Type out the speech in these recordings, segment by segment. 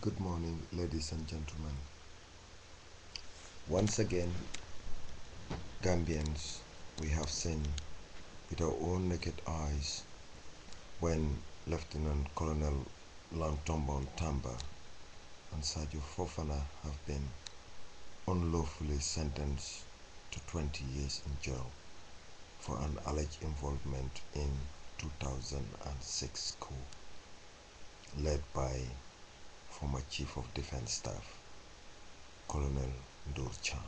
Good morning, ladies and gentlemen. Once again, Gambians, we have seen with our own naked eyes when Lieutenant Colonel Lang Tombong Tamba and Sergio Fofana have been unlawfully sentenced to 20 years in jail for an alleged involvement in 2006 coup led by former Chief of Defense Staff, Colonel Ndure Cham.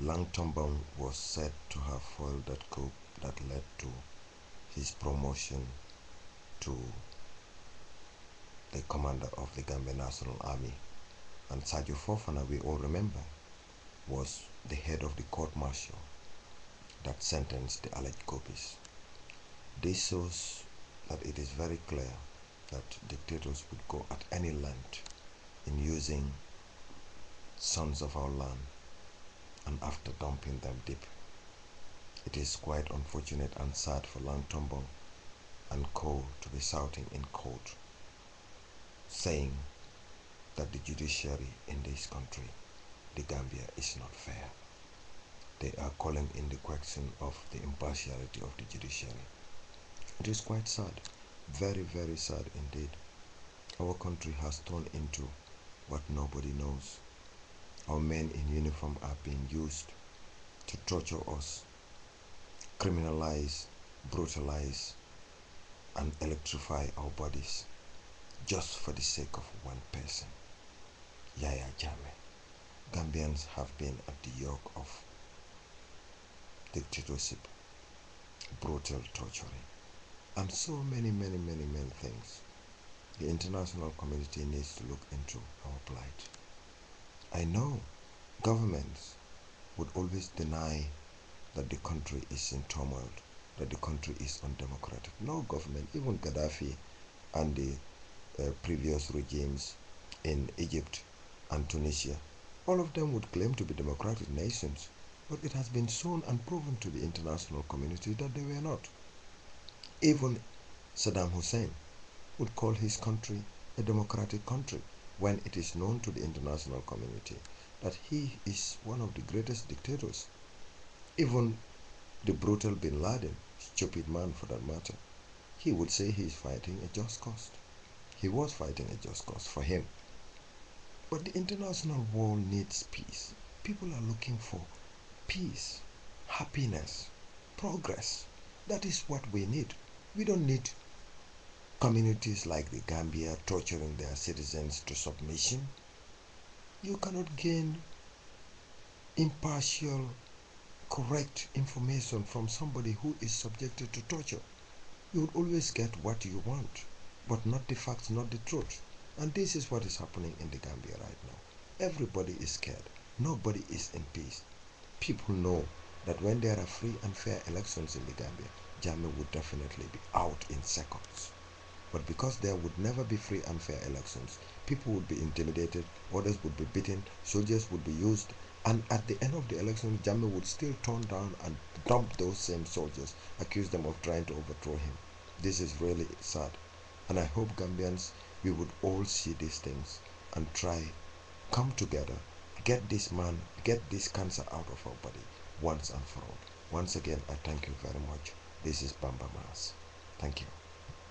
Lang Tombong was said to have foiled that coup that led to his promotion to the commander of the Gambia National Army. And Sergio Fofana, we all remember, was the head of the court martial that sentenced the alleged copies. This shows that it is very clear that dictators would go at any length in using sons of our land and after dumping them deep. It is quite unfortunate and sad for Lang Tombong and co to be shouting in court saying that the judiciary in this country, the Gambia, is not fair. They are calling in the question of the impartiality of the judiciary. It is quite sad very, very sad indeed. Our country has turned into what nobody knows. Our men in uniform are being used to torture us, criminalize, brutalize, and electrify our bodies just for the sake of one person. Yahya Jammeh. Gambians have been at the yoke of dictatorship, brutal torturing and so many, many, many, many things. The international community needs to look into our plight. I know governments would always deny that the country is in turmoil, that the country is undemocratic. No government, even Gaddafi and the uh, previous regimes in Egypt and Tunisia, all of them would claim to be democratic nations, but it has been shown and proven to the international community that they were not. Even Saddam Hussein would call his country a democratic country when it is known to the international community that he is one of the greatest dictators. Even the brutal bin Laden, stupid man for that matter, he would say he is fighting a just cause. He was fighting a just cause for him. But the international world needs peace. People are looking for peace, happiness, progress. That is what we need. We don't need communities like the Gambia torturing their citizens to submission. You cannot gain impartial, correct information from somebody who is subjected to torture. You would always get what you want, but not the facts, not the truth. And this is what is happening in the Gambia right now. Everybody is scared. Nobody is in peace. People know that when there are free and fair elections in the Gambia, Jammeh would definitely be out in seconds. But because there would never be free and fair elections, people would be intimidated, others would be beaten, soldiers would be used, and at the end of the election, Jammeh would still turn down and dump those same soldiers, accuse them of trying to overthrow him. This is really sad. And I hope Gambians, we would all see these things and try, come together, get this man, get this cancer out of our body once and for all. Once again, I thank you very much. This is Bamba Mass. Thank you.